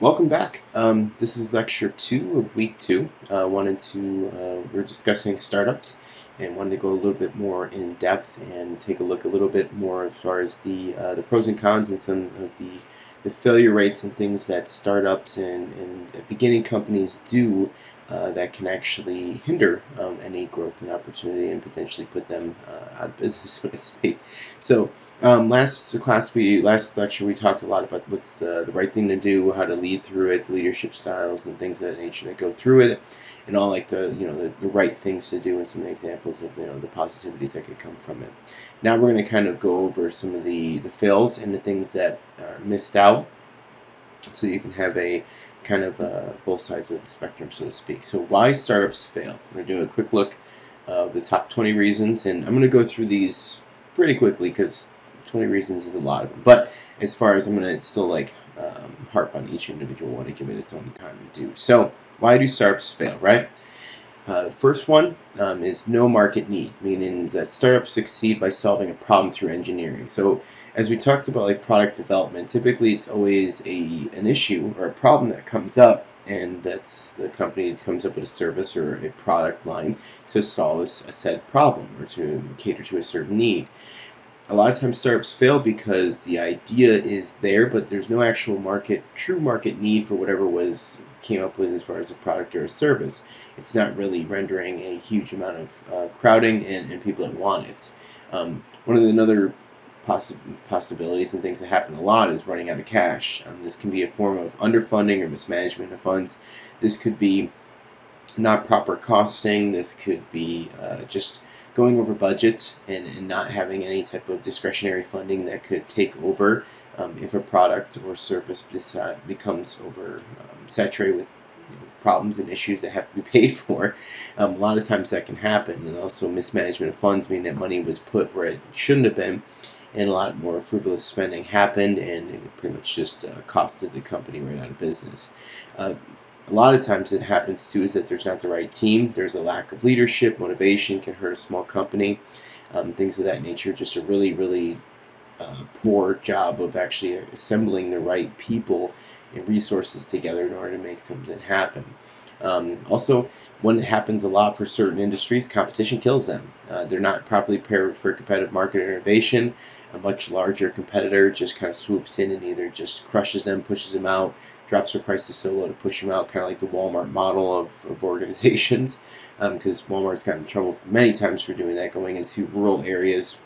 welcome back. Um, this is lecture two of week two. Uh, wanted to uh, we're discussing startups and wanted to go a little bit more in depth and take a look a little bit more as far as the uh, the pros and cons and some of the the failure rates and things that startups and, and beginning companies do uh, that can actually hinder um, any growth and opportunity and potentially put them uh, out of business, so to speak. So um, last class, we last lecture, we talked a lot about what's uh, the right thing to do, how to lead through it, the leadership styles, and things of that nature that go through it, and all like the you know the, the right things to do, and some examples of you know the positivities that could come from it. Now we're going to kind of go over some of the the fails and the things that are missed out, so you can have a kind of uh, both sides of the spectrum, so to speak. So why startups fail? We're going to do a quick look of the top 20 reasons, and I'm going to go through these pretty quickly because 20 reasons is a lot of them. But as far as I'm going to still like um, harp on each individual one and give it its own time to do. So why do startups fail, right? Uh, the first one um, is no market need, meaning that startups succeed by solving a problem through engineering. So as we talked about like product development, typically it's always a an issue or a problem that comes up and that's the company that comes up with a service or a product line to solve a, a said problem or to cater to a certain need a lot of times startups fail because the idea is there, but there's no actual market, true market need for whatever was came up with as far as a product or a service. It's not really rendering a huge amount of uh, crowding and, and people that want it. Um, one of the another possi possibilities and things that happen a lot is running out of cash. Um, this can be a form of underfunding or mismanagement of funds. This could be not proper costing. This could be uh, just going over budget and, and not having any type of discretionary funding that could take over um, if a product or service becomes over um, saturated with problems and issues that have to be paid for. Um, a lot of times that can happen, and also mismanagement of funds mean that money was put where it shouldn't have been, and a lot more frivolous spending happened, and it pretty much just uh, costed the company right out of business. Uh, a lot of times it happens too is that there's not the right team. There's a lack of leadership, motivation can hurt a small company, um, things of that nature. Just a really, really uh, poor job of actually assembling the right people and resources together in order to make something happen. Um, also, when it happens a lot for certain industries, competition kills them. Uh, they're not properly prepared for competitive market innovation. A much larger competitor just kind of swoops in and either just crushes them, pushes them out, drops their prices so low to push them out, kind of like the Walmart model of, of organizations, because um, Walmart's gotten in trouble many times for doing that, going into rural areas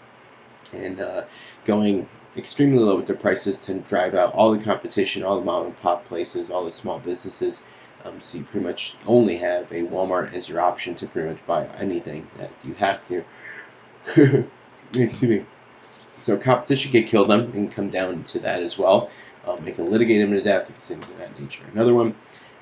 and uh, going extremely low with their prices to drive out all the competition, all the mom and pop places, all the small businesses. Um, so you pretty much only have a Walmart as your option to pretty much buy anything that you have to. Excuse me. So competition can kill them and come down to that as well. Um, they can litigate them to death, things of that nature. Another one,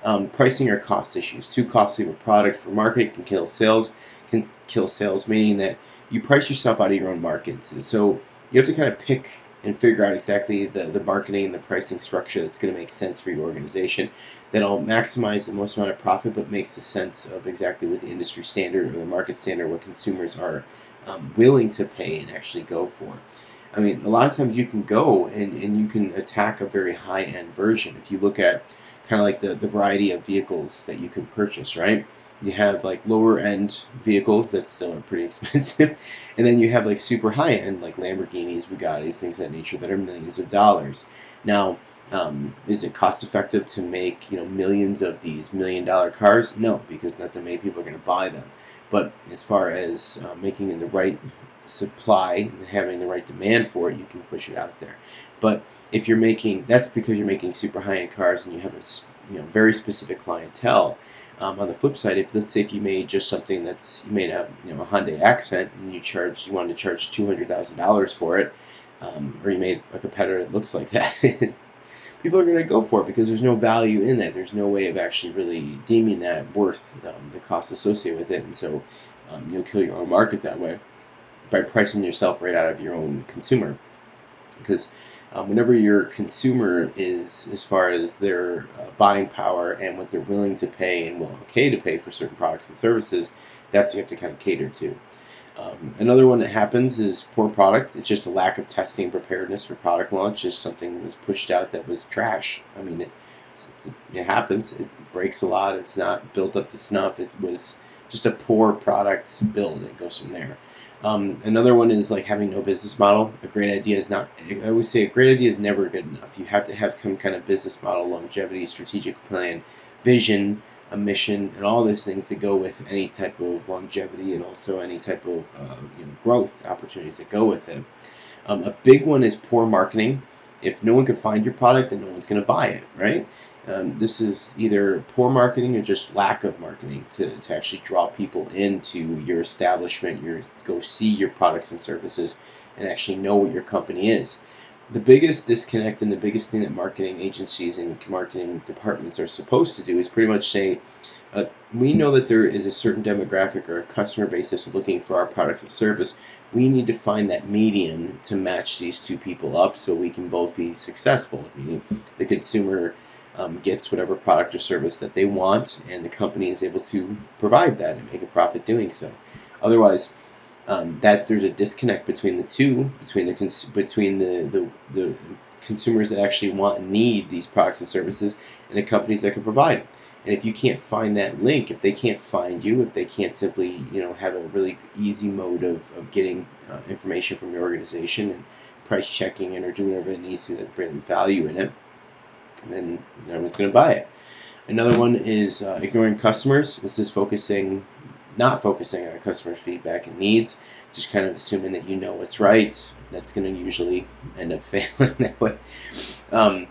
um, pricing or cost issues. Too costly of a product for market can kill sales. Can kill sales, meaning that you price yourself out of your own markets. So you have to kind of pick and figure out exactly the, the marketing and the pricing structure that's going to make sense for your organization that'll maximize the most amount of profit but makes the sense of exactly what the industry standard or the market standard what consumers are um, willing to pay and actually go for. I mean, a lot of times you can go and, and you can attack a very high-end version. If you look at kind of like the, the variety of vehicles that you can purchase, right? You have like lower end vehicles that still are pretty expensive, and then you have like super high end like Lamborghinis, Bugattis, things of that nature that are millions of dollars. Now, um, is it cost effective to make you know millions of these million dollar cars? No, because not that many people are going to buy them. But as far as uh, making in the right supply and having the right demand for it, you can push it out there. But if you're making, that's because you're making super high-end cars and you have a you know very specific clientele. Um, on the flip side, if let's say if you made just something that's you made a you know a Hyundai Accent and you charge you wanted to charge two hundred thousand dollars for it, um, or you made a competitor that looks like that. people are going to go for it because there's no value in that. There's no way of actually really deeming that worth um, the cost associated with it, and so um, you'll kill your own market that way by pricing yourself right out of your own consumer. Because um, whenever your consumer is, as far as their uh, buying power and what they're willing to pay and will okay to pay for certain products and services, that's what you have to kind of cater to. Um, another one that happens is poor product. It's just a lack of testing preparedness for product launch. Just something that was pushed out that was trash. I mean, it it happens. It breaks a lot. It's not built up to snuff. It was just a poor product build. It goes from there. Um, another one is like having no business model. A great idea is not. I always say a great idea is never good enough. You have to have some kind of business model, longevity, strategic plan, vision, a mission, and all those things to go with any type of longevity and also any type of uh, you know, growth opportunities that go with it. Um, a big one is poor marketing. If no one can find your product, then no one's going to buy it, right? Um, this is either poor marketing or just lack of marketing to, to actually draw people into your establishment, your go see your products and services, and actually know what your company is. The biggest disconnect and the biggest thing that marketing agencies and marketing departments are supposed to do is pretty much say, uh, we know that there is a certain demographic or a customer base that's looking for our products and service. We need to find that median to match these two people up so we can both be successful. Meaning the consumer um, gets whatever product or service that they want, and the company is able to provide that and make a profit doing so. Otherwise, um, that there's a disconnect between the two, between the cons- between the, the the consumers that actually want and need these products and services, and the companies that can provide. Them. And if you can't find that link, if they can't find you, if they can't simply, you know, have a really easy mode of, of getting uh, information from your organization and price checking it or doing whatever it needs to that bring value in it, then no one's going to buy it. Another one is uh, ignoring customers. This is focusing, not focusing on customer feedback and needs, just kind of assuming that you know what's right. That's going to usually end up failing that way. Um,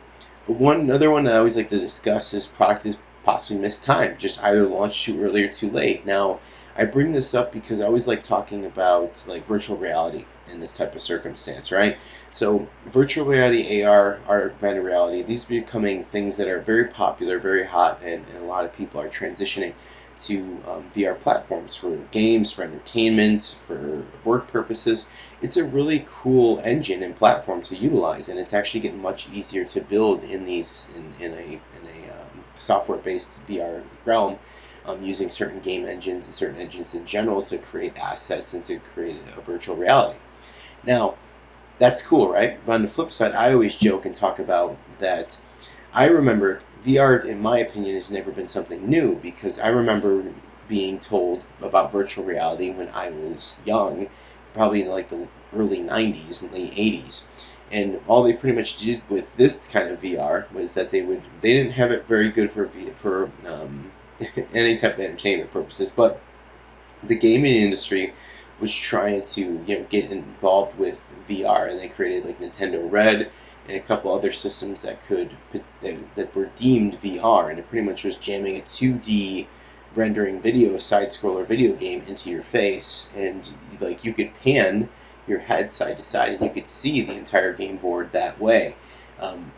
one other one that I always like to discuss is product is possibly missed time, just either launched too early or too late. Now, I bring this up because I always like talking about like virtual reality in this type of circumstance, right? So virtual reality, AR, augmented reality, these are becoming things that are very popular, very hot, and, and a lot of people are transitioning to um, VR platforms for games, for entertainment, for work purposes. It's a really cool engine and platform to utilize, and it's actually getting much easier to build in these in, in a in a um, software-based VR realm um, using certain game engines and certain engines in general to create assets and to create a virtual reality. Now, that's cool, right? But on the flip side, I always joke and talk about that. I remember VR, in my opinion, has never been something new because I remember being told about virtual reality when I was young, probably in like the early 90s and late 80s. And all they pretty much did with this kind of VR was that they would they didn't have it very good for for um, any type of entertainment purposes, but the gaming industry was trying to you know get involved with VR, and they created like Nintendo Red and a couple other systems that could that, that were deemed VR, and it pretty much was jamming a 2D rendering video side scroller video game into your face, and like you could pan your head side to side, and you could see the entire game board that way. Um,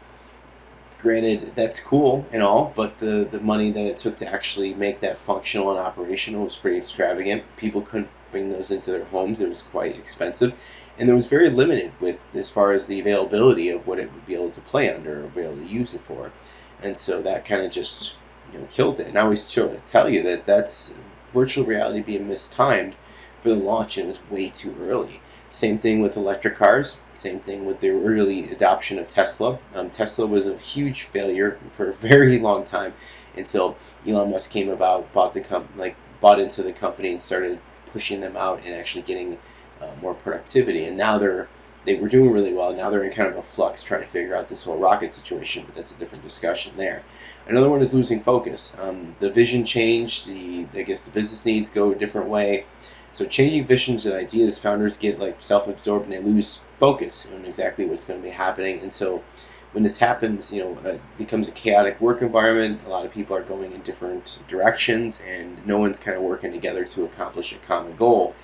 granted, that's cool and all, but the, the money that it took to actually make that functional and operational was pretty extravagant. People couldn't bring those into their homes. It was quite expensive, and there was very limited with as far as the availability of what it would be able to play under or be able to use it for, and so that kind of just you know killed it. And I always tell you that that's virtual reality being mistimed for the launch, and it was way too early. Same thing with electric cars. Same thing with the early adoption of Tesla. Um, Tesla was a huge failure for a very long time until Elon Musk came about, bought the com- like bought into the company and started pushing them out and actually getting uh, more productivity. And now they're they were doing really well. Now they're in kind of a flux trying to figure out this whole rocket situation, but that's a different discussion there. Another one is losing focus. Um, the vision changed. The I guess the business needs go a different way. So changing visions and ideas, founders get like self-absorbed and they lose focus on exactly what's going to be happening. And so when this happens, you know, it becomes a chaotic work environment. A lot of people are going in different directions, and no one's kind of working together to accomplish a common goal.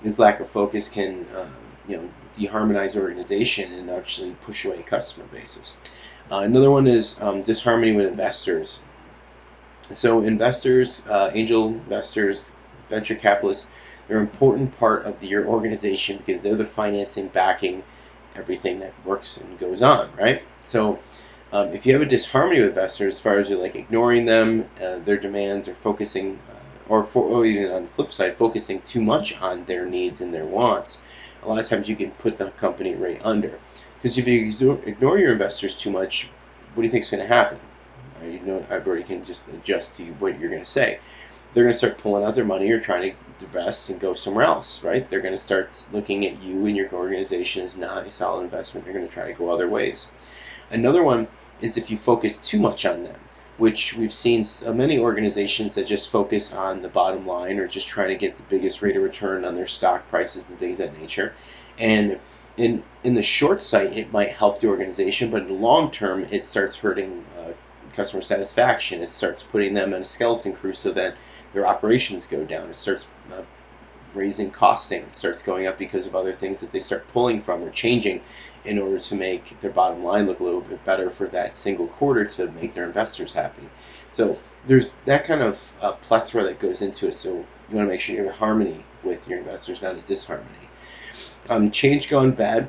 This lack of focus can, uh, you know, deharmonize organization and actually push away customer bases. Uh, another one is um, disharmony with investors. So investors, uh, angel investors, venture capitalists they're an important part of the, your organization because they're the financing backing everything that works and goes on, right? So um, if you have a disharmony with investors as far as you're like ignoring them, uh, their demands, or focusing, uh, or, for, or even on the flip side, focusing too much on their needs and their wants, a lot of times you can put the company right under. Because if you ignore your investors too much, what do you think is going to happen? You know, everybody can just adjust to what you're going to say. They're going to start pulling out their money or trying to divest and go somewhere else, right? They're going to start looking at you and your organization as not a solid investment. They're going to try to go other ways. Another one is if you focus too much on them, which we've seen many organizations that just focus on the bottom line or just trying to get the biggest rate of return on their stock prices and things of that nature. And in in the short sight, it might help the organization, but in the long term, it starts hurting uh, customer satisfaction. It starts putting them in a skeleton crew so that their operations go down. It starts uh, raising costing. It starts going up because of other things that they start pulling from or changing in order to make their bottom line look a little bit better for that single quarter to make their investors happy. So there's that kind of uh, plethora that goes into it. So you want to make sure you have harmony with your investors, not a disharmony. Um, change gone bad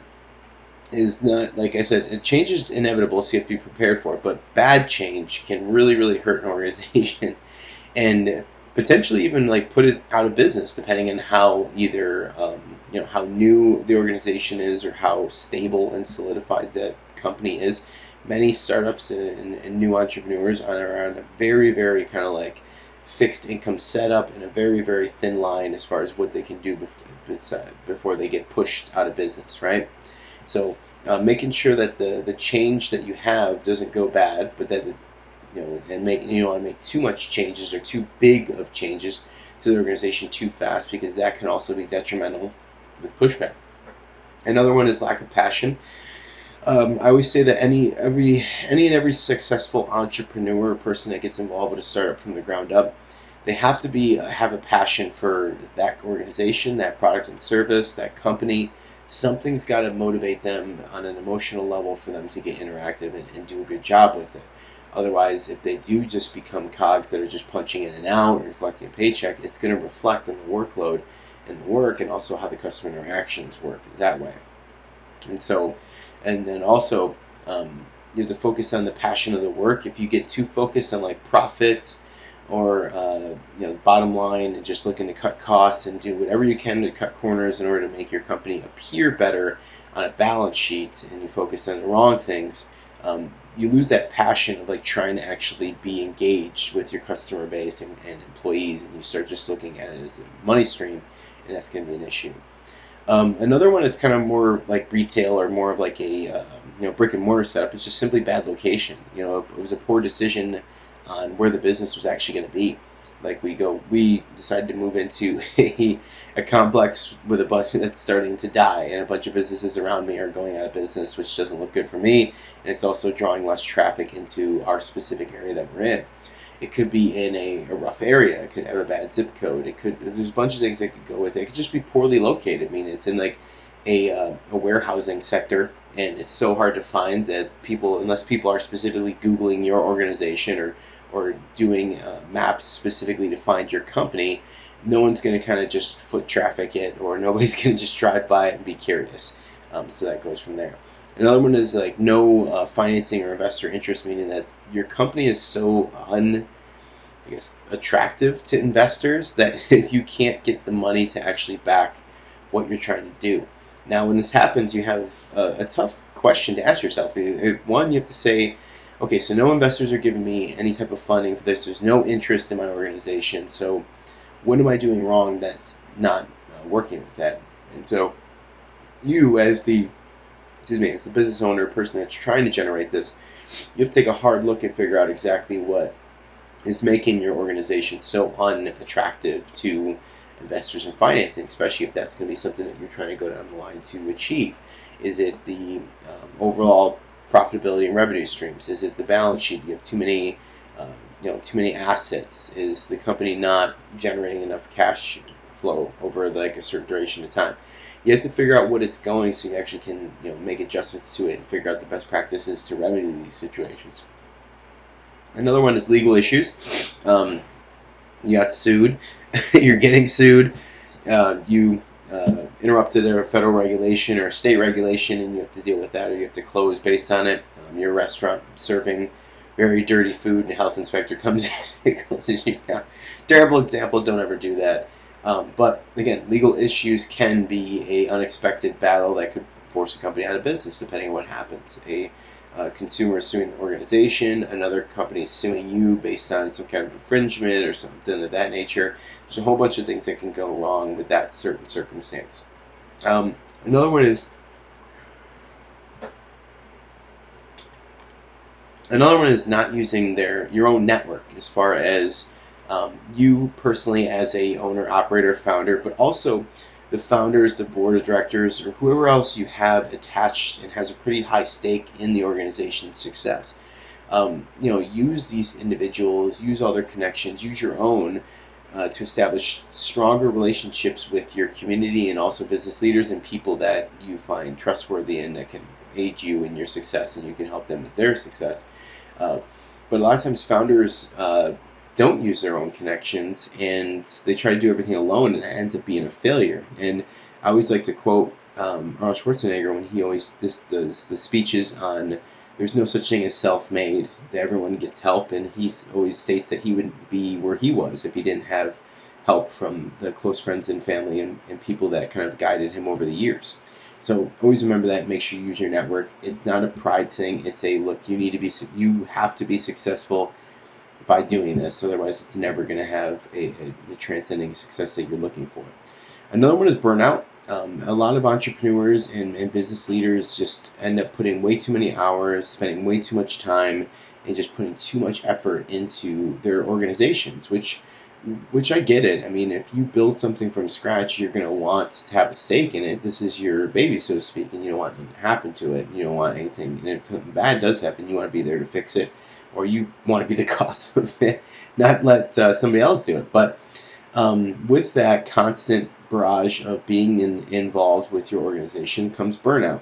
is not like I said. Change is inevitable, so you have to be prepared for it. But bad change can really, really hurt an organization, and potentially even like put it out of business, depending on how either um, you know how new the organization is or how stable and solidified the company is. Many startups and, and new entrepreneurs are on a very, very kind of like fixed income setup and a very, very thin line as far as what they can do before they get pushed out of business, right? So uh, making sure that the, the change that you have doesn't go bad, but that it, you know and make you know make too much changes or too big of changes to the organization too fast because that can also be detrimental with pushback. Another one is lack of passion. Um, I always say that any every any and every successful entrepreneur or person that gets involved with a startup from the ground up they have to be uh, have a passion for that organization, that product and service, that company. Something's got to motivate them on an emotional level for them to get interactive and, and do a good job with it. Otherwise, if they do just become cogs that are just punching in and out or collecting a paycheck, it's going to reflect on the workload and the work and also how the customer interactions work that way. And so, and then also, um, you have to focus on the passion of the work. If you get too focused on like profits or uh, you know bottom line and just looking to cut costs and do whatever you can to cut corners in order to make your company appear better on a balance sheet and you focus on the wrong things um, you lose that passion of like trying to actually be engaged with your customer base and, and employees and you start just looking at it as a money stream and that's going to be an issue um, another one that's kind of more like retail or more of like a uh, you know brick and mortar setup is just simply bad location you know it was a poor decision on where the business was actually going to be. Like we go, we decided to move into a, a complex with a bunch that's starting to die, and a bunch of businesses around me are going out of business, which doesn't look good for me. And it's also drawing less traffic into our specific area that we're in. It could be in a, a rough area. It could have a bad zip code. It could. There's a bunch of things that could go with it. It could just be poorly located. I mean, it's in like a, uh, a warehousing sector and it's so hard to find that people unless people are specifically googling your organization or or doing uh, maps specifically to find your company no one's going to kind of just foot traffic it or nobody's going to just drive by it and be curious. Um, so that goes from there. Another one is like no uh, financing or investor interest meaning that your company is so un I guess attractive to investors that you can't get the money to actually back what you're trying to do. Now, when this happens, you have a, a tough question to ask yourself. One, you have to say, okay, so no investors are giving me any type of funding for this. There's no interest in my organization. So, what am I doing wrong that's not uh, working with that? And so, you as the excuse me, as the business owner, person that's trying to generate this, you have to take a hard look and figure out exactly what is making your organization so unattractive to investors and financing, especially if that's going to be something that you're trying to go down the line to achieve. Is it the um, overall profitability and revenue streams? Is it the balance sheet? You have too many, uh, you know, too many assets. Is the company not generating enough cash flow over like a certain duration of time? You have to figure out what it's going so you actually can you know make adjustments to it and figure out the best practices to remedy these situations. Another one is legal issues. Um, you got sued you're getting sued. Uh, you interrupted a federal regulation or state regulation, and you have to deal with that, or you have to close based on it. Um, your restaurant serving very dirty food, and health inspector comes in closes you down. Terrible example. Don't ever do that. Um, but again, legal issues can be a unexpected battle that could force a company out of business, depending on what happens. A uh, consumer suing the organization, another company suing you based on some kind of infringement or something of that nature. There's a whole bunch of things that can go wrong with that certain circumstance. Um, another one is another one is not using their your own network as far as um, you personally as a owner, operator, founder, but also the founders, the board of directors, or whoever else you have attached and has a pretty high stake in the organization's success. Um, you know, use these individuals, use all their connections, use your own uh, to establish stronger relationships with your community and also business leaders and people that you find trustworthy and that can aid you in your success and you can help them with their success. Uh, but a lot of times, founders uh, don't use their own connections and they try to do everything alone and it ends up being a failure. And I always like to quote um, Arnold Schwarzenegger when he always does the speeches on there's no such thing as self-made, everyone gets help, and he always states that he wouldn't be where he was if he didn't have help from the close friends and family and, and people that kind of guided him over the years. So always remember that. Make sure you use your network. It's not a pride thing. It's a look. You need to be. You have to be successful by doing this. Otherwise, it's never going to have a, a, a, transcending success that you're looking for. Another one is burnout. Um, a lot of entrepreneurs and, and business leaders just end up putting way too many hours, spending way too much time, and just putting too much effort into their organizations, which which I get it. I mean, if you build something from scratch, you're going to want to have a stake in it. This is your baby, so to speak, and you don't want anything to happen to it. You don't want anything, and if something bad does happen, you want to be there to fix it or you want to be the cause of it, not let uh, somebody else do it. But um, with that constant barrage of being in, involved with your organization comes burnout.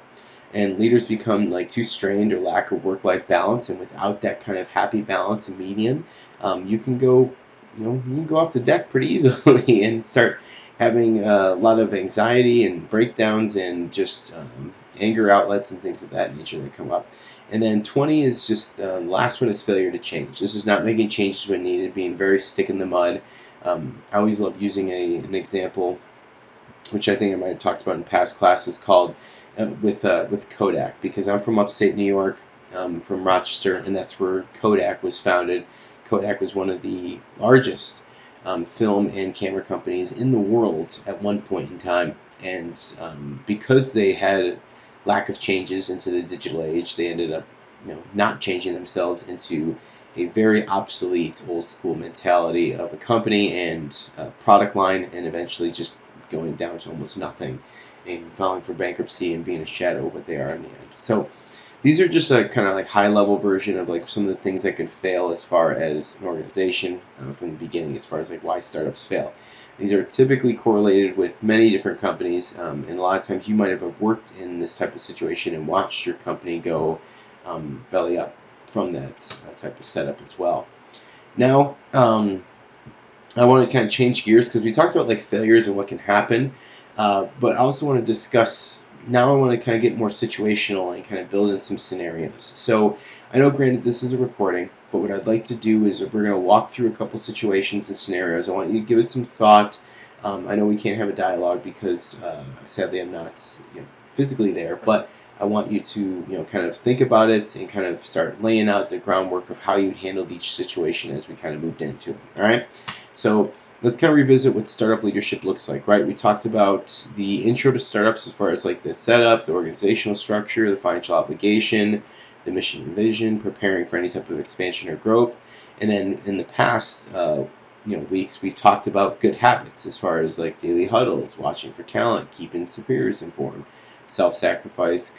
And leaders become like too strained or lack of work-life balance, and without that kind of happy balance and median, um, you can go, you know, you can go off the deck pretty easily and start having a lot of anxiety and breakdowns and just um, anger outlets and things of that nature that come up. And then 20 is just, um, last one is failure to change. This is not making changes when needed, being very stick in the mud. Um, I always love using a, an example, which I think I might have talked about in past classes, called uh, with, uh, with Kodak, because I'm from upstate New York, um, from Rochester, and that's where Kodak was founded. Kodak was one of the largest um, film and camera companies in the world at one point in time. And um, because they had lack of changes into the digital age, they ended up, you know, not changing themselves into a very obsolete old school mentality of a company and a product line, and eventually just going down to almost nothing and filing for bankruptcy and being a shadow of what they are in the end. So these are just a kind of like high level version of like some of the things that can fail as far as an organization uh, from the beginning, as far as like why startups fail. These are typically correlated with many different companies, um, and a lot of times you might have worked in this type of situation and watched your company go um, belly up from that uh, type of setup as well. Now, um, I want to kind of change gears because we talked about like failures and what can happen, uh, but I also want to discuss. Now I want to kind of get more situational and kind of build in some scenarios. So I know, granted, this is a recording, but what I'd like to do is we're going to walk through a couple situations and scenarios. I want you to give it some thought. Um, I know we can't have a dialogue because uh, sadly I'm not you know, physically there, but I want you to you know kind of think about it and kind of start laying out the groundwork of how you'd handle each situation as we kind of moved into it. All right, so let's kind of revisit what startup leadership looks like. Right, we talked about the intro to startups as far as like the setup, the organizational structure, the financial obligation the mission and vision, preparing for any type of expansion or growth. And then in the past, uh, you know, weeks we've talked about good habits as far as like daily huddles, watching for talent, keeping superiors informed, self-sacrifice,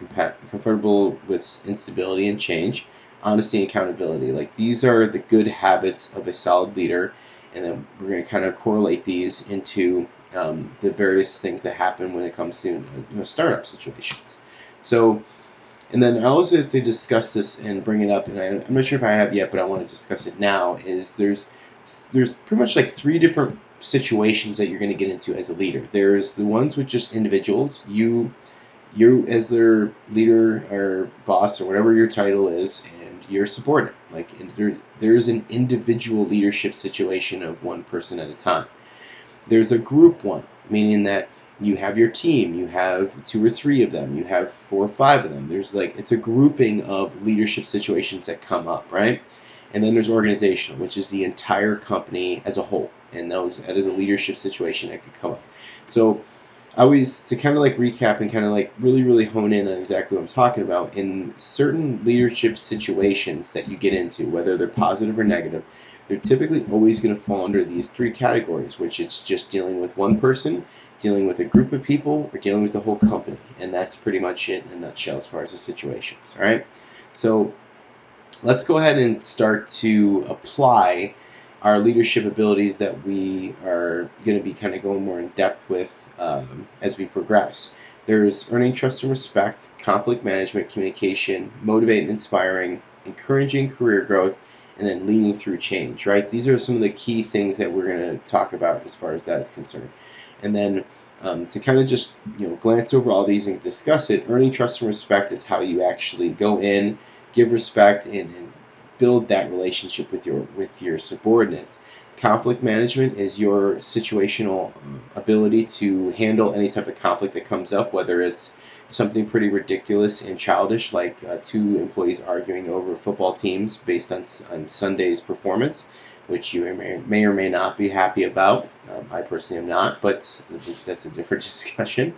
comfortable with instability and change, honesty and accountability. Like these are the good habits of a solid leader, and then we're going to kind of correlate these into um, the various things that happen when it comes to you know, startup situations. So and then I also have to discuss this and bring it up, and I, am not sure if I have yet, but I want to discuss it now. Is there's there's pretty much like three different situations that you're going to get into as a leader. There's the ones with just individuals. You you as their leader or boss or whatever your title is, and you're subordinate. Like there, there's an individual leadership situation of one person at a time. There's a group one, meaning that you have your team, you have two or three of them, you have four or five of them. There's like, it's a grouping of leadership situations that come up, right? And then there's organizational, which is the entire company as a whole. And those, that is a leadership situation that could come up. So I always, to kind of like recap and kind of like really, really hone in on exactly what I'm talking about, in certain leadership situations that you get into, whether they're positive or negative, they're typically always going to fall under these three categories, which it's just dealing with one person, dealing with a group of people, or dealing with the whole company. And that's pretty much it in a nutshell as far as the situations. All right. So let's go ahead and start to apply our leadership abilities that we are going to be kind of going more in depth with um, as we progress. There's earning trust and respect, conflict management, communication, motivating, inspiring, encouraging career growth, and then leading through change, right? These are some of the key things that we're going to talk about as far as that is concerned. And then um, to kind of just you know glance over all these and discuss it, earning trust and respect is how you actually go in, give respect, and, and build that relationship with your with your subordinates. Conflict management is your situational um, ability to handle any type of conflict that comes up, whether it's something pretty ridiculous and childish, like uh, two employees arguing over football teams based on, on Sunday's performance, which you may, may or may not be happy about. Um, I personally am not, but that's a different discussion.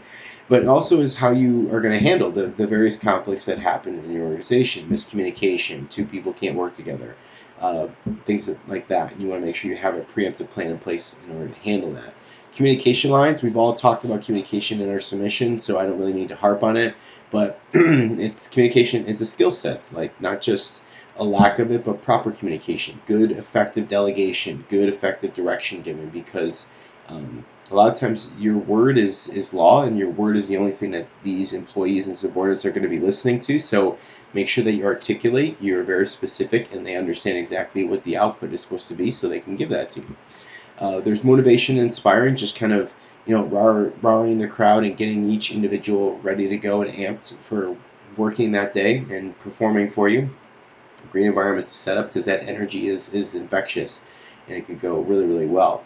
But also is how you are going to handle the, the various conflicts that happen in your organization miscommunication, two people can't work together, uh, things like that. You want to make sure you have a preemptive plan in place in order to handle that communication lines. We've all talked about communication in our submission, so I don't really need to harp on it. But it's communication is a skill set, like not just a lack of it, but proper communication, good, effective delegation, good, effective direction given. Because um, a lot of times your word is is law, and your word is the only thing that these employees and subordinates are going to be listening to. So make sure that you articulate, you're very specific, and they understand exactly what the output is supposed to be, so they can give that to you. Uh, there's motivation inspiring, just kind of you know rallying the crowd and getting each individual ready to go and amped for working that day and performing for you. Great environment to set up because that energy is is infectious and it could go really really well.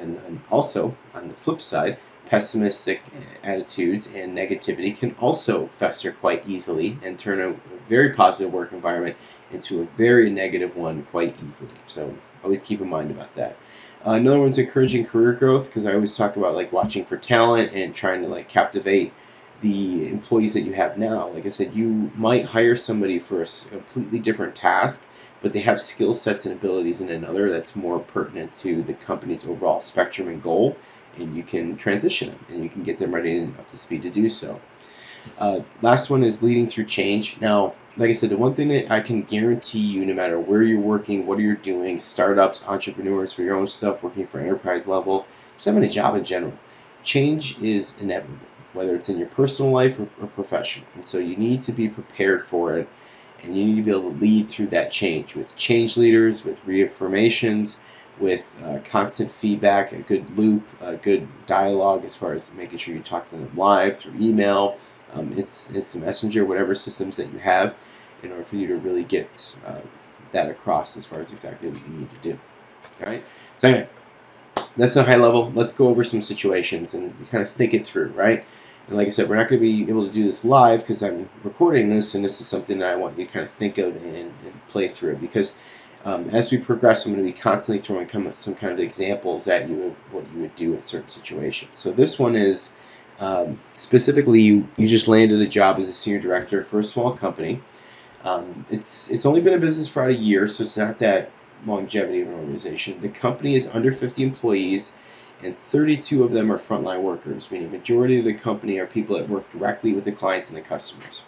And, and also on the flip side, pessimistic attitudes and negativity can also fester quite easily and turn a very positive work environment into a very negative one quite easily. So always keep in mind about that. Uh, another one's encouraging career growth because I always talk about like watching for talent and trying to like captivate the employees that you have now. Like I said, you might hire somebody for a completely different task, but they have skill sets and abilities in another that's more pertinent to the company's overall spectrum and goal, and you can transition them and you can get them ready and up to speed to do so. Uh, last one is leading through change. Now, like I said, the one thing that I can guarantee you, no matter where you're working, what you're doing, startups, entrepreneurs for your own stuff, working for enterprise level, just having a job in general, change is inevitable, whether it's in your personal life or, or professional. And so you need to be prepared for it, and you need to be able to lead through that change with change leaders, with reaffirmations, with uh, constant feedback, a good loop, a good dialogue as far as making sure you talk to them live through email um, it's it's a messenger, whatever systems that you have, in order for you to really get uh, that across as far as exactly what you need to do. All right. So anyway, that's a high level. Let's go over some situations and kind of think it through, right? And like I said, we're not going to be able to do this live because I'm recording this, and this is something that I want you to kind of think of and, and play through because. Um, as we progress, I'm going to be constantly throwing some kind of examples at you of what you would do in certain situations. So this one is um, specifically, you, you just landed a job as a senior director for a small company. Um, it's it's only been in business for about a year, so it's not that longevity of an organization. The company is under 50 employees, and 32 of them are frontline workers, meaning majority of the company are people that work directly with the clients and the customers.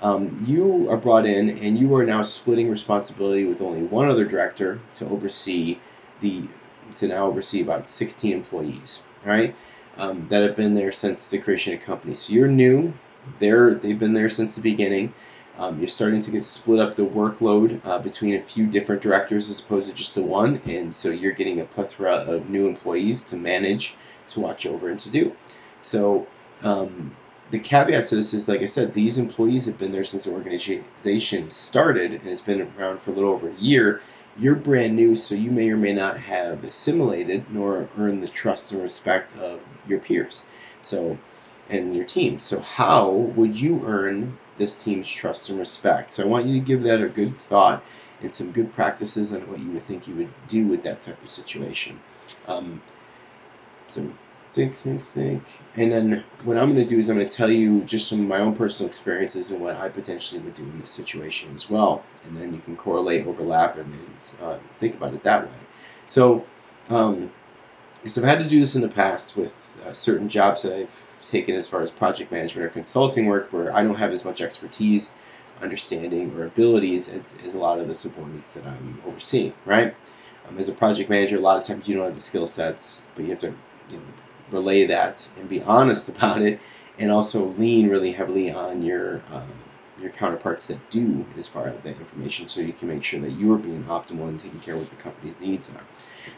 Um, you are brought in, and you are now splitting responsibility with only one other director to oversee the to now oversee about 16 employees. right? um, that have been there since the creation of the company. So you're new. They're they've been there since the beginning. Um, you're starting to get split up the workload uh, between a few different directors as opposed to just the one, and so you're getting a plethora of new employees to manage, to watch over, and to do. So um, the caveat to this is, like I said, these employees have been there since the organization started and it's been around for a little over a year. You're brand new, so you may or may not have assimilated nor earned the trust and respect of your peers. So, and your team. So, how would you earn this team's trust and respect? So, I want you to give that a good thought and some good practices on what you would think you would do with that type of situation. Um, so think, think, think. And then what I'm going to do is I'm going to tell you just some of my own personal experiences and what I potentially would do in this situation as well. And then you can correlate, overlap, and, uh, think about it that way. So, um, because I've had to do this in the past with uh, certain jobs that I've taken as far as project management or consulting work where I don't have as much expertise, understanding, or abilities as, as a lot of the subordinates that I'm overseeing, right? Um, as a project manager, a lot of times you don't have the skill sets, but you have to you know, relay that and be honest about it, and also lean really heavily on your um, your counterparts that do as far as that information, so you can make sure that you are being optimal and taking care of what the company's needs are.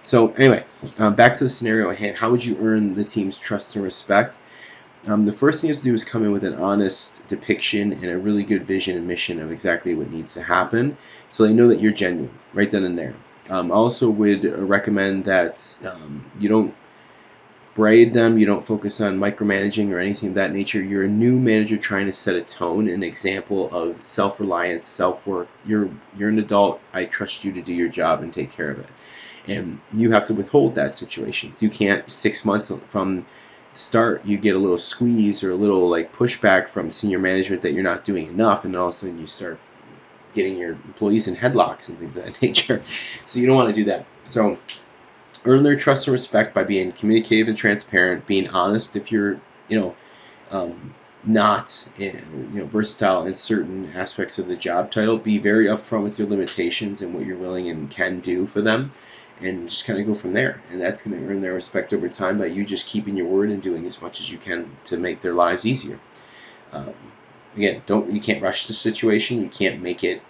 So anyway, um, back to the scenario at hand. How would you earn the team's trust and respect? Um, the first thing you have to do is come in with an honest depiction and a really good vision and mission of exactly what needs to happen, so they know that you're genuine right then and there. Um, I also would recommend that um, you don't braid them. You don't focus on micromanaging or anything of that nature. You're a new manager trying to set a tone, an example of self-reliance, self-work. You're you're an adult. I trust you to do your job and take care of it. And you have to withhold that situation. So you can't six months from start you get a little squeeze or a little like pushback from senior management that you're not doing enough, and all of a sudden you start getting your employees in headlocks and things of that nature. So you don't want to do that. So earn their trust and respect by being communicative and transparent, being honest if you're, you know, um, not you know versatile in certain aspects of the job title. Be very upfront with your limitations and what you're willing and can do for them, and just kind of go from there. And that's going to earn their respect over time by you just keeping your word and doing as much as you can to make their lives easier. Um, again, don't you can't rush the situation. You can't make it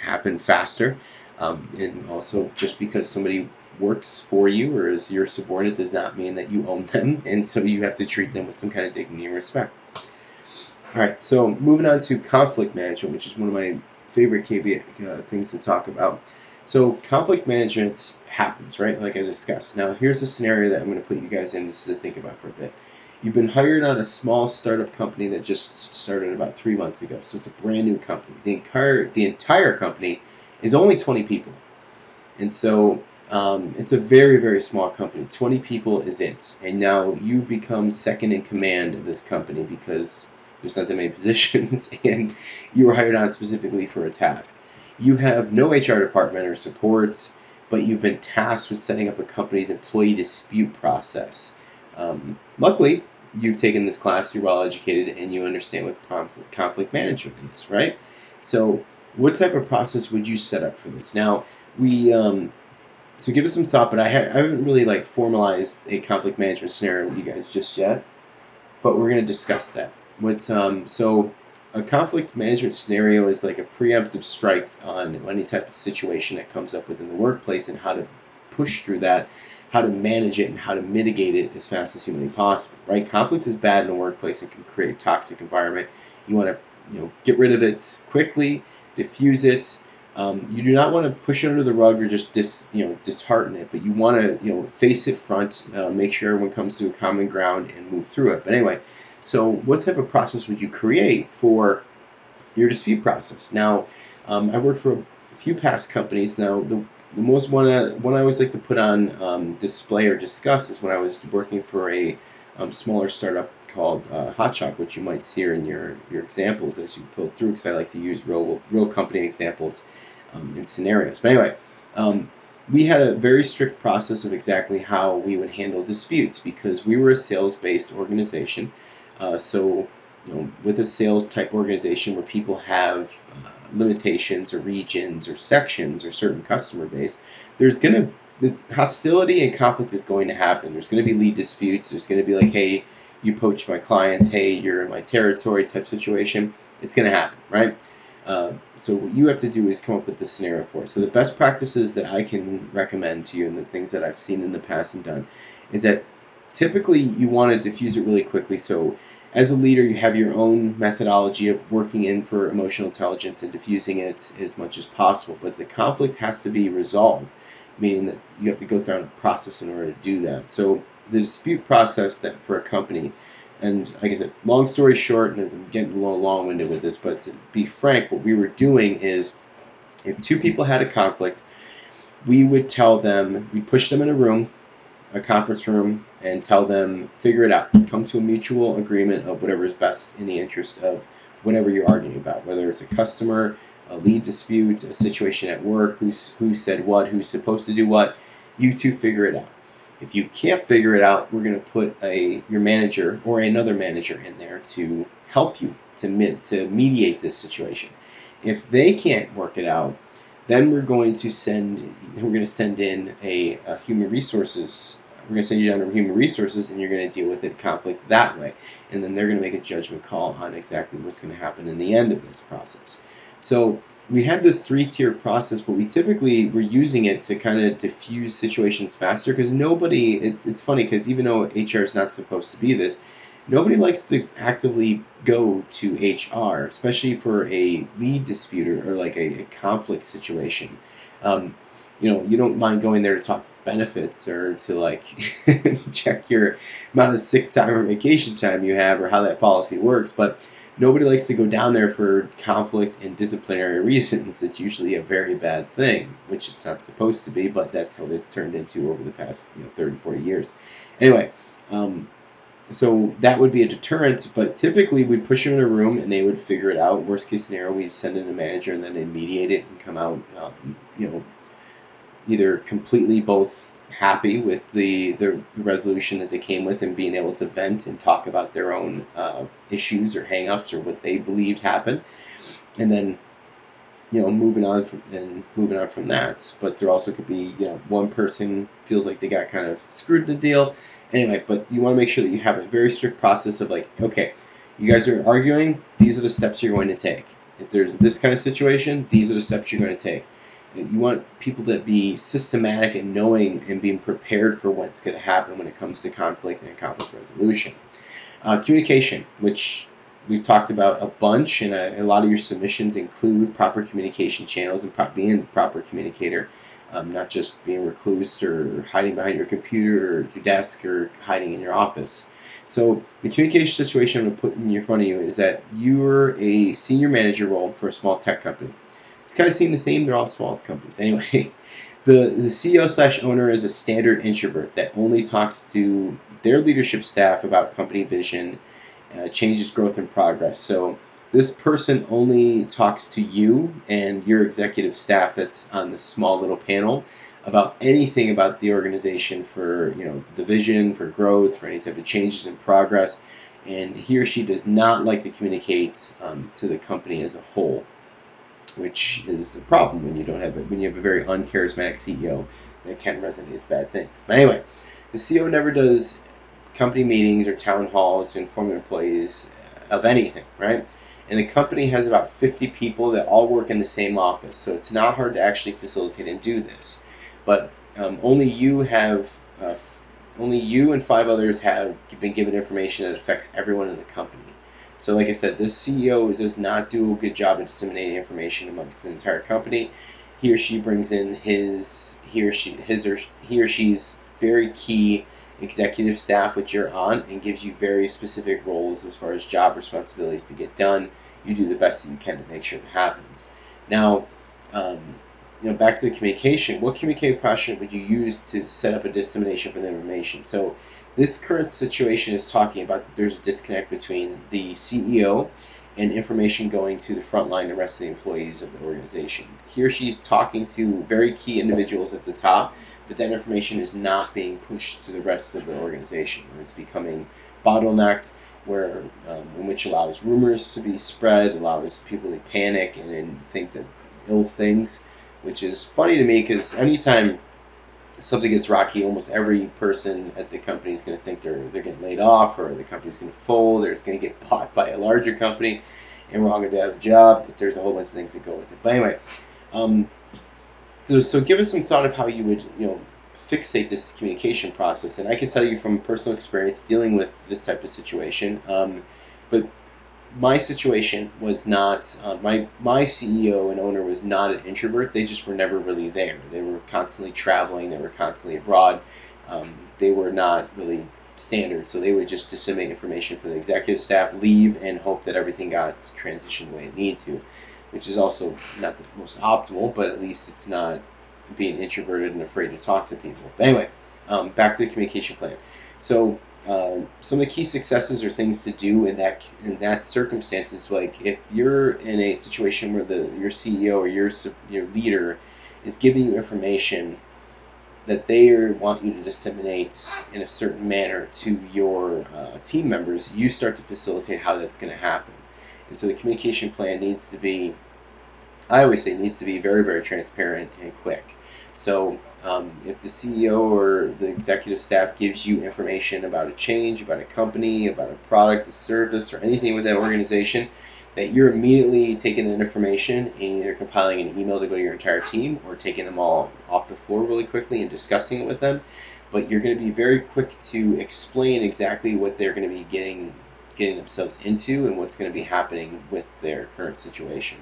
happen faster. Um, and also, just because somebody works for you or is your subordinate does not mean that you own them, and so you have to treat them with some kind of dignity and respect. All right, so moving on to conflict management, which is one of my favorite KB uh, things to talk about. So conflict management happens, right? Like I discussed. Now here's a scenario that I'm going to put you guys in to think about for a bit. You've been hired on a small startup company that just started about three months ago, so it's a brand new company. The entire the entire company is only 20 people, and so um, it's a very, very small company. 20 people is it. And now you become second in command of this company because there's not that many positions and you were hired on specifically for a task. You have no HR department or supports, but you've been tasked with setting up a company's employee dispute process. Um, luckily, you've taken this class, you're well educated, and you understand what conflict, conflict management is, right? So, what type of process would you set up for this? Now, we um, so give it some thought, but I, ha- I haven't really like formalized a conflict management scenario with you guys just yet. But we're going to discuss that. What's um so a conflict management scenario is like a preemptive strike on any type of situation that comes up within the workplace and how to push through that, how to manage it, and how to mitigate it as fast as humanly possible. Right? Conflict is bad in the workplace and can create a toxic environment. You want to you know get rid of it quickly, diffuse it, um, you do not want to push it under the rug or just dis, you know, dishearten it, but you want to, you know, face it front, uh, make sure everyone comes to a common ground and move through it. But anyway, so what type of process would you create for your dispute process? Now, um, I've worked for a few past companies. Now, the, the most one, uh, one I always like to put on um, display or discuss is when I was working for a um, smaller startup called uh, which you might see here in your, your examples as you pull through, because I like to use real real company examples um, in scenarios. But anyway, um, we had a very strict process of exactly how we would handle disputes because we were a sales-based organization. Uh, so, you know, with a sales type organization where people have uh, limitations or regions or sections or certain customer base, there's going to the hostility and conflict is going to happen. There's going to be lead disputes. There's going to be like, hey, you poach my clients. Hey, you're in my territory type situation. It's going to happen, right? Uh, so what you have to do is come up with the scenario for it. So the best practices that I can recommend to you and the things that I've seen in the past and done is that typically you want to diffuse it really quickly. So as a leader, you have your own methodology of working in for emotional intelligence and diffusing it as much as possible. But the conflict has to be resolved, meaning that you have to go through a process in order to do that. So the dispute process that for a company, and like I said, long story short, and I'm getting a little long-winded with this, but to be frank, what we were doing is if two people had a conflict, we would tell them, we push them in a room, a conference room, and tell them, figure it out. Come to a mutual agreement of whatever is best in the interest of whatever you're arguing about, whether it's a customer, a lead dispute, a situation at work, who's who said what, who's supposed to do what. You two figure it out. If you can't figure it out, we're going to put a your manager or another manager in there to help you to to mediate this situation. If they can't work it out, then we're going to send we're going to send in a, a human resources we're going to send you down to human resources and you're going to deal with it conflict that way. And then they're going to make a judgment call on exactly what's going to happen in the end of this process. So we had this three-tier process but we typically were using it to kind of diffuse situations faster because nobody it's, it's funny because even though hr is not supposed to be this nobody likes to actively go to hr especially for a lead dispute or, or like a, a conflict situation. Um, you know you don't mind going there to talk benefits or to like check your amount of sick time or vacation time you have or how that policy works. But nobody likes to go down there for conflict and disciplinary reasons. It's usually a very bad thing, which it's not supposed to be, but that's how it's turned into over the past you know, 30, 40 years. Anyway, um, so that would be a deterrent, but typically we'd push them in a room and they would figure it out. Worst case scenario, we'd send in a manager and then they mediate it and come out, um, you know, either completely both happy with the, the resolution that they came with and being able to vent and talk about their own uh, issues or hangups or what they believed happened, and then you know moving on from, and moving on from that. But there also could be you know one person feels like they got kind of screwed in the deal. Anyway, but you want to make sure that you have a very strict process of like, okay, you guys are arguing. These are the steps you're going to take. If there's this kind of situation, these are the steps you're going to take you want people to be systematic and knowing and being prepared for what's going to happen when it comes to conflict and conflict resolution. Uh, communication, which we've talked about a bunch, and a, a, lot of your submissions include proper communication channels and pro- being a proper communicator, um, not just being recluse or hiding behind your computer or your desk or hiding in your office. So the communication situation I'm going to put in front of you is that you're a senior manager role for a small tech company kind of seen the theme. They're all small companies. Anyway, the, the CEO slash owner is a standard introvert that only talks to their leadership staff about company vision, uh, changes, growth, and progress. So this person only talks to you and your executive staff that's on the small little panel about anything about the organization for you know the vision for growth for any type of changes in progress and he or she does not like to communicate um, to the company as a whole which is a problem when you don't have it when you have a very uncharismatic CEO that can resonate as bad things. But anyway, the CEO never does company meetings or town halls to inform employees of anything, right? And the company has about 50 people that all work in the same office, so it's not hard to actually facilitate and do this. But um, only you have, uh, only you and five others have been given information that affects everyone in the company. So, like I said, this CEO does not do a good job of disseminating information amongst the entire company. He or she brings in his, he or she, his or he or she's very key executive staff, which you're on, and gives you very specific roles as far as job responsibilities to get done. You do the best that you can to make sure it happens. Now, um, you know, back to the communication. What communication would you use to set up a dissemination for the information? So, this current situation is talking about that there's a disconnect between the CEO and information going to the front line, the rest of the employees of the organization. He or she is talking to very key individuals at the top, but that information is not being pushed to the rest of the organization. It's becoming bottlenecked, where um, in which allows rumors to be spread, allows people to panic and, and think that ill things, which is funny to me because anytime something gets rocky, almost every person at the company is going to think they're they're getting laid off, or the company's going to fold, or it's going to get bought by a larger company, and we're all going to of a job. But there's a whole bunch of things that go with it. But anyway, um, so so give us some thought of how you would you know fixate this communication process. And I can tell you from personal experience dealing with this type of situation. Um, but my situation was not uh, my my CEO and owner was not an introvert. They just were never really there. They were constantly traveling. They were constantly abroad. Um, they were not really standard, so they would just disseminate information for the executive staff, leave, and hope that everything got transitioned the way it needed to, which is also not the most optimal, but at least it's not being introverted and afraid to talk to people. But anyway, um, back to the communication plan. So um, some of the key successes or things to do in that in that circumstances, like if you're in a situation where the your CEO or your your leader is giving you information that they want you to disseminate in a certain manner to your uh, team members, you start to facilitate how that's going to happen. And so the communication plan needs to be, I always say, it needs to be very, very transparent and quick. So um, if the CEO or the executive staff gives you information about a change, about a company, about a product, a service, or anything with that organization, that you're immediately taking that information and either compiling an email to go to your entire team or taking them all off the floor really quickly and discussing it with them. But you're going to be very quick to explain exactly what they're going to be getting getting themselves into and what's going to be happening with their current situation.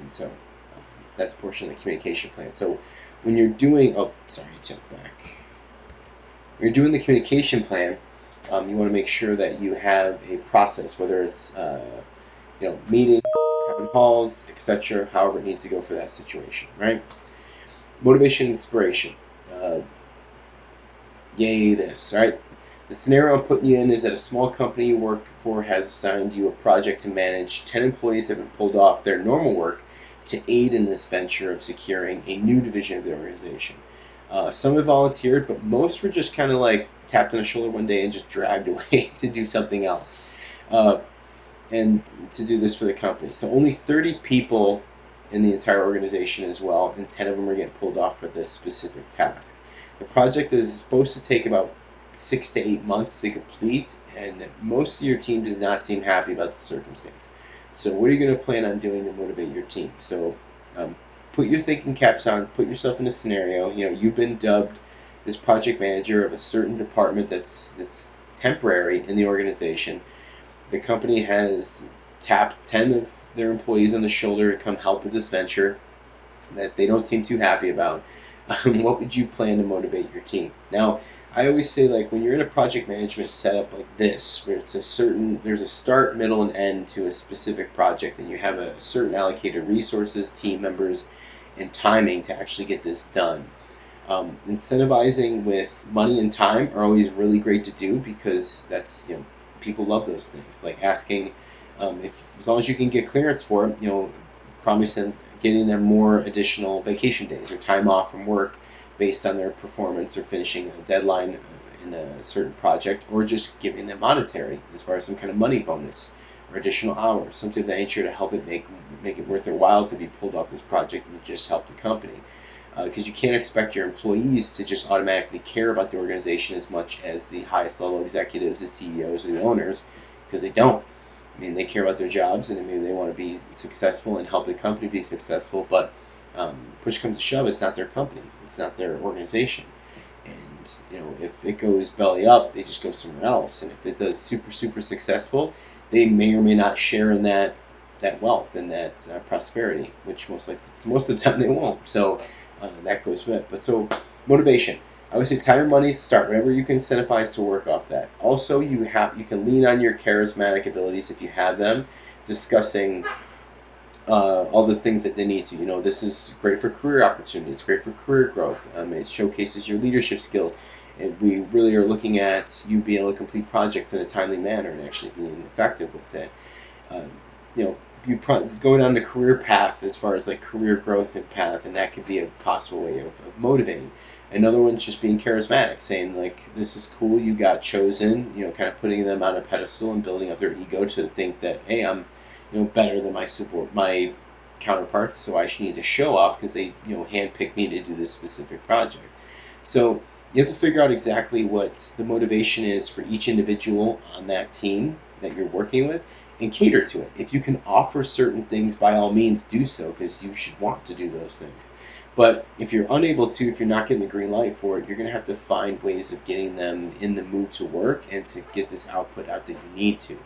And so um, that's a portion of the communication plan. So when you're doing, oh, sorry, jump back. When you're doing the communication plan, um, you want to make sure that you have a process, whether it's uh, you know, meetings, town halls, etc., however it needs to go for that situation, right? Motivation, inspiration. Uh, yay, this, right? The scenario I'm putting you in is that a small company you work for has assigned you a project to manage. 10 employees have been pulled off their normal work to aid in this venture of securing a new division of the organization. Uh, some have volunteered, but most were just kind of like tapped on the shoulder one day and just dragged away to do something else. Uh, and to do this for the company. So only 30 people in the entire organization as well, and 10 of them are getting pulled off for this specific task. The project is supposed to take about six to eight months to complete, and most of your team does not seem happy about the circumstance. So what are you going to plan on doing to motivate your team? So um, put your thinking caps on, put yourself in a scenario. You know, you've been dubbed this project manager of a certain department that's, that's temporary in the organization the company has tapped 10 of their employees on the shoulder to come help with this venture that they don't seem too happy about. Um, what would you plan to motivate your team? Now, I always say like when you're in a project management setup like this, where it's a certain there's a start, middle, and end to a specific project, and you have a certain allocated resources, team members, and timing to actually get this done. Um, incentivizing with money and time are always really great to do because that's you know people love those things. Like asking um, if as long as you can get clearance for it, you know, promising getting them more additional vacation days or time off from work based on their performance or finishing a deadline in a certain project, or just giving them monetary as far as some kind of money bonus or additional hours, something of that nature to help it make make it worth their while to be pulled off this project and just help the company because uh, you can't expect your employees to just automatically care about the organization as much as the highest level executives, the CEOs, or the owners, because they don't. I mean, they care about their jobs and maybe they want to be successful and help the company be successful, but um, push comes to shove, it's not their company, it's not their organization. And you know, if it goes belly up, they just go somewhere else. And if it does super super successful, they may or may not share in that that wealth and that uh, prosperity, which most like most of the time they won't. So uh, that goes with it. But so motivation. I would say time and money start whenever you can incentivize to work off that. Also, you have you can lean on your charismatic abilities if you have them, discussing uh, all the things that they need to. You know, this is great for career opportunities. Great for career growth. Um, it showcases your leadership skills. And we really are looking at you being able to complete projects in a timely manner and actually being effective with it. Uh, you know, you pro- going on the career path as far as like career growth and path, and that could be a possible way of, of motivating. Another one's just being charismatic, saying like this is cool, you got chosen, you know, kind of putting them on a pedestal and building up their ego to think that hey, I'm, you know, better than my support my counterparts, so I should need to show off because they you know handpicked me to do this specific project. So you have to figure out exactly what the motivation is for each individual on that team that you're working with and cater to it. If you can offer certain things, by all means do so because you should want to do those things. But if you're unable to, if you're not getting the green light for it, you're going to have to find ways of getting them in the mood to work and to get this output out that you need to.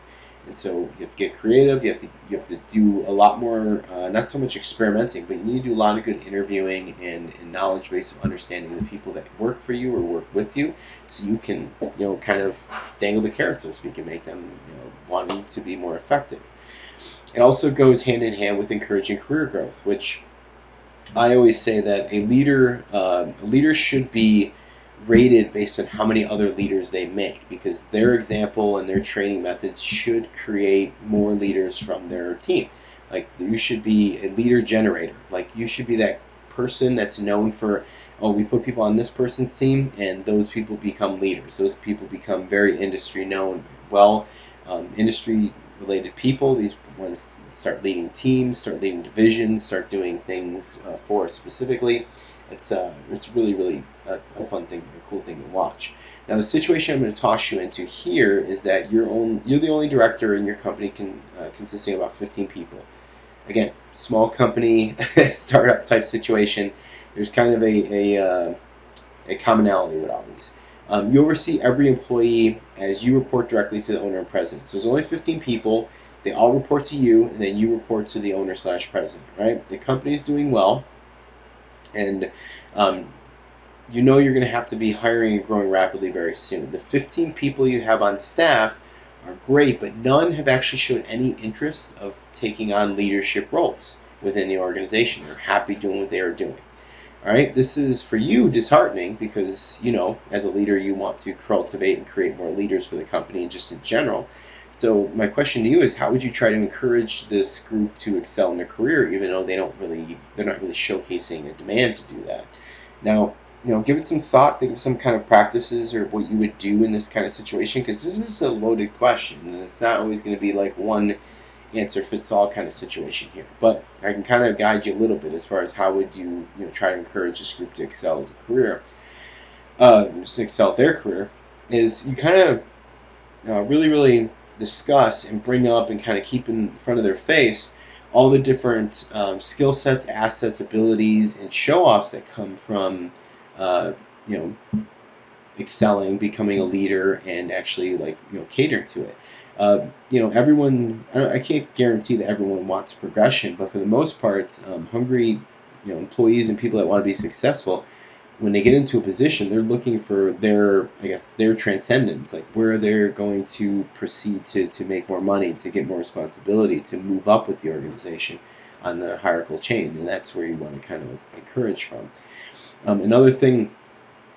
And so you have to get creative. You have to you have to do a lot more, uh, not so much experimenting, but you need to do a lot of good interviewing and, and knowledge base of understanding the people that work for you or work with you, so you can you know kind of dangle the carrot, so to speak, and make them you know wanting to be more effective. It also goes hand in hand with encouraging career growth, which I always say that a leader uh, a leader should be rated based on how many other leaders they make because their example and their training methods should create more leaders from their team. Like you should be a leader generator. Like you should be that person that's known for oh we put people on this person's team and those people become leaders. Those people become very industry known, well um, industry related people. These ones start leading teams, start leading divisions, start doing things uh, for specifically it's uh, it's really really a, a, fun thing, a cool thing to watch. Now the situation I'm going to toss you into here is that you're own, you're the only director in your company can uh, consisting of about 15 people. Again, small company, startup type situation. There's kind of a a, uh, a commonality with all these. Um, you oversee every employee as you report directly to the owner and president. So there's only 15 people. They all report to you, and then you report to the owner slash president. Right? The company is doing well and um, you know you're going to have to be hiring and growing rapidly very soon. The 15 people you have on staff are great, but none have actually shown any interest of taking on leadership roles within the organization. They're happy doing what they are doing. All right, this is for you disheartening because you know, as a leader, you want to cultivate and create more leaders for the company and just in general. So my question to you is, how would you try to encourage this group to excel in their career, even though they don't really, they're not really showcasing a demand to do that? Now, you know, give it some thought. Think of some kind of practices or what you would do in this kind of situation, because this is a loaded question, and it's not always going to be like one answer fits all kind of situation here. But I can kind of guide you a little bit as far as how would you, you know, try to encourage this group to excel as a career, uh, to excel their career. Is you kind of uh, really, really discuss and bring up and kind of keep in front of their face all the different um, skill sets, assets, abilities, and show offs that come from, uh, you know, excelling, becoming a leader, and actually like you know catering to it. Uh, you know, everyone. I, can't guarantee that everyone wants progression, but for the most part, um, hungry, you know, employees and people that want to be successful when they get into a position, they're looking for their, I guess, their transcendence, like where they're going to proceed to, to make more money, to get more responsibility, to move up with the organization on the hierarchical chain, and that's where you want to kind of encourage from. Um, another thing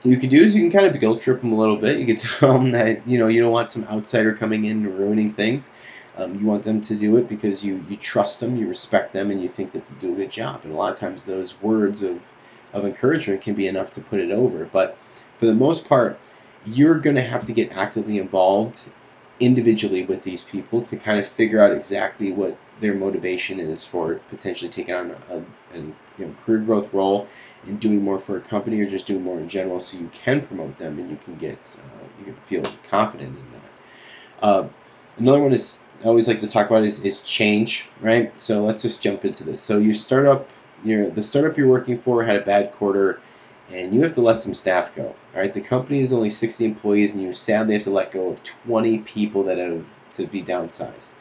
you can do is you can kind of guilt trip them a little bit. You can tell them that you know you don't want some outsider coming in and ruining things. Um, you want them to do it because you you trust them, you respect them, and you think that they do a good job. And a lot of times those words of of encouragement can be enough to put it over. But for the most part, you're going to have to get actively involved individually with these people to kind of figure out exactly what their motivation is for potentially taking on a, a, you know, career growth role and doing more for a company or just doing more in general so you can promote them and you can get uh, you can feel confident in that. Uh, another one is I always like to talk about is, is change, right? So let's just jump into this. So you start up the startup you're working for had a bad quarter and you have to let some staff go. All right, the company is only 60 employees, and you sadly have to let go of 20 people that have to be downsized.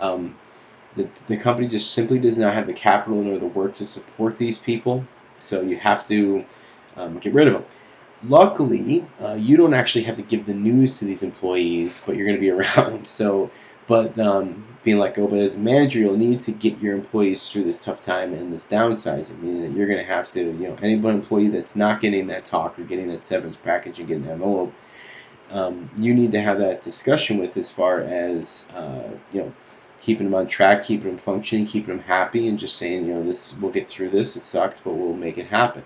Um, the, the company just simply does not have the capital nor the work to support these people, so you have to um, get rid of them. Luckily, uh, you don't actually have to give the news to these employees, but you're going to be around. So but um, being let go. But as a manager, you'll need to get your employees through this tough time and this downsizing, meaning that you're going to have to, you know, any one employee that's not getting that talk or getting that severance package and getting that envelope, um, you need to have that discussion with as far as, uh, you know, keeping them on track, keeping them functioning, keeping them happy, and just saying, you know, this we'll get through this. It sucks, but we'll make it happen.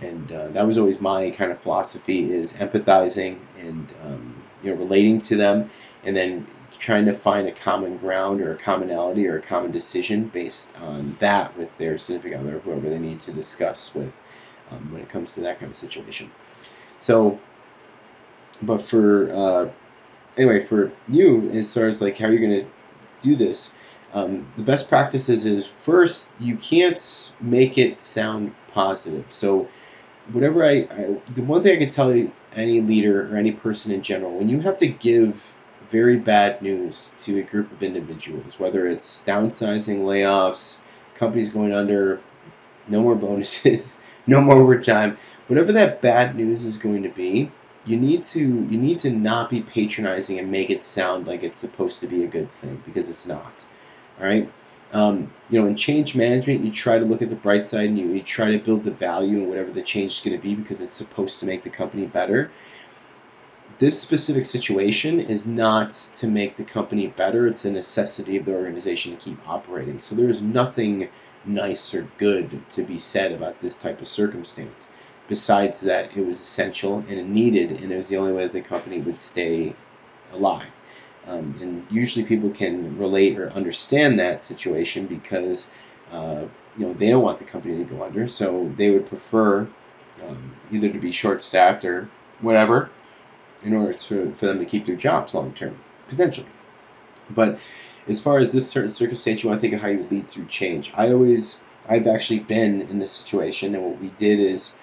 And uh, that was always my kind of philosophy: is empathizing and um, you know relating to them, and then trying to find a common ground or a commonality or a common decision based on that with their significant other, whoever they need to discuss with um, when it comes to that kind of situation. So, but for uh, anyway, for you as far as like how you're going to do this, um, the best practices is first you can't make it sound positive. So whatever I, I the one thing I can tell you any leader or any person in general, when you have to give very bad news to a group of individuals, whether it's downsizing, layoffs, companies going under, no more bonuses, no more overtime, whatever that bad news is going to be, you need to you need to not be patronizing and make it sound like it's supposed to be a good thing because it's not. All right. Um, you know, in change management, you try to look at the bright side and you, you try to build the value in whatever the change is going to be because it's supposed to make the company better. This specific situation is not to make the company better, it's a necessity of the organization to keep operating. So there is nothing nice or good to be said about this type of circumstance. Besides that, it was essential and it needed, and it was the only way that the company would stay alive. Um, and usually people can relate or understand that situation because uh, you know they don't want the company to go under, so they would prefer um, either to be short-staffed or whatever in order to, for them to keep their jobs long term, potentially. But as far as this certain circumstance, you want to think of how you lead through change. I always, I've actually been in this situation, and what we did is,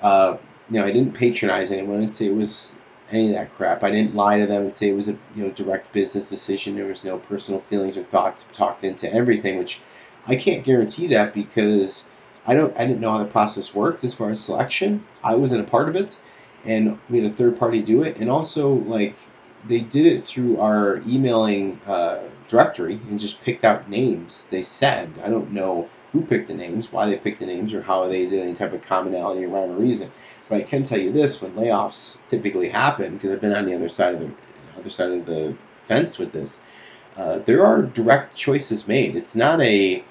uh, you know, I didn't patronize anyone and say it was any of that crap. I didn't lie to them and say it was a you know direct business decision. There was no personal feelings or thoughts talked into everything, which I can't guarantee that because I don't I didn't know how the process worked as far as selection. I wasn't a part of it, and we had a third party do it, and also like they did it through our emailing uh, directory and just picked out names. They said I don't know who picked the names, why they picked the names, or how they did any type of commonality or rhyme or reason. But I can tell you this: when layoffs typically happen, because I've been on the other side of the other side of the fence with this, uh, there are direct choices made. It's not a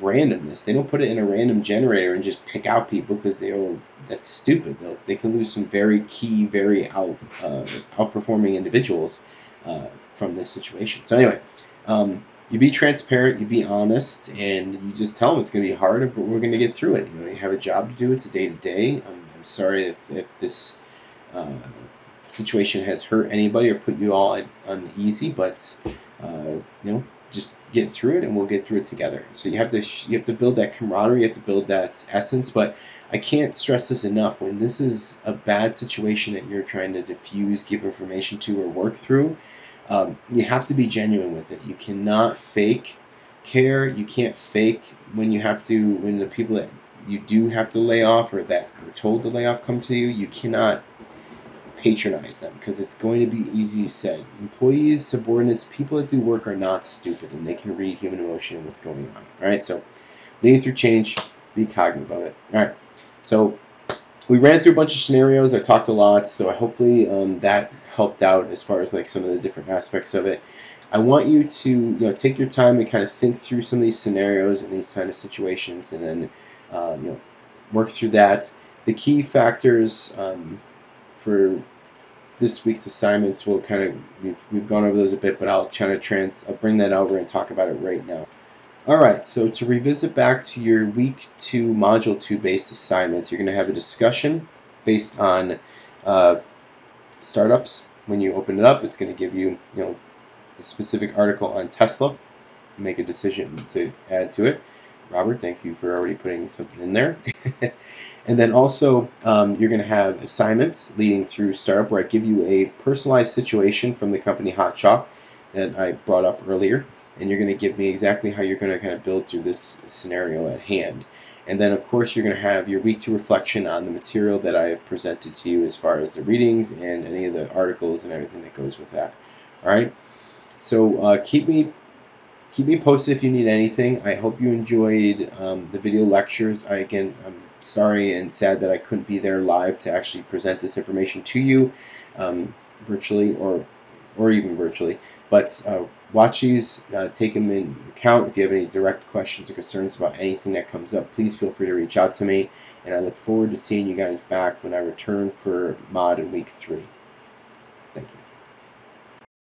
randomness. They don't put it in a random generator and just pick out people because they oh that's stupid. They'll, they can lose some very key, very out uh, outperforming individuals uh, from this situation. So anyway, um, you be transparent, you be honest, and you just tell them it's going to be hard, but we're going to get through it. You know, you have a job to do. It's a day to day. I'm sorry if, if this uh, situation has hurt anybody or put you all uneasy, but uh, you know, just get through it, and we'll get through it together. So you have to you have to build that camaraderie, you have to build that essence. But I can't stress this enough. When this is a bad situation that you're trying to diffuse, give information to, or work through um, you have to be genuine with it. You cannot fake care. You can't fake when you have to, when the people that you do have to lay off or that are told to lay off come to you, you cannot patronize them because it's going to be easy said. Employees, subordinates, people that do work are not stupid and they can read human emotion and what's going on. All right, so leading through change, be cognizant of it. All right, so we ran through a bunch of scenarios. I talked a lot, so hopefully um, that helped out as far as like some of the different aspects of it. I want you to you know take your time and kind of think through some of these scenarios and these kind of situations, and then uh, you know work through that. The key factors um, for this week's assignments we'll kind of we've, we've gone over those a bit, but I'll try to trans I'll bring that over and talk about it right now. Alright, so to revisit back to your week 2 module 2 based assignments, you're going to have a discussion based on uh, startups. When you open it up, it's going to give you, you know, a specific article on Tesla. Make a decision to add to it. Robert, thank you for already putting something in there. and then also, um, you're going to have assignments leading through startup where I give you a personalized situation from the company HotChalk that I brought up earlier and you're going to give me exactly how you're going to kind of build through this scenario at hand. And then, of course, you're going to have your week two reflection on the material that I have presented to you as far as the readings and any of the articles and everything that goes with that. All right. So uh, keep me keep me posted if you need anything. I hope you enjoyed um, the video lectures. I again, I'm sorry and sad that I couldn't be there live to actually present this information to you um, virtually or or even virtually. But uh, watch these, uh, take them in account. If you have any direct questions or concerns about anything that comes up, please feel free to reach out to me. And I look forward to seeing you guys back when I return for mod in week three. Thank you.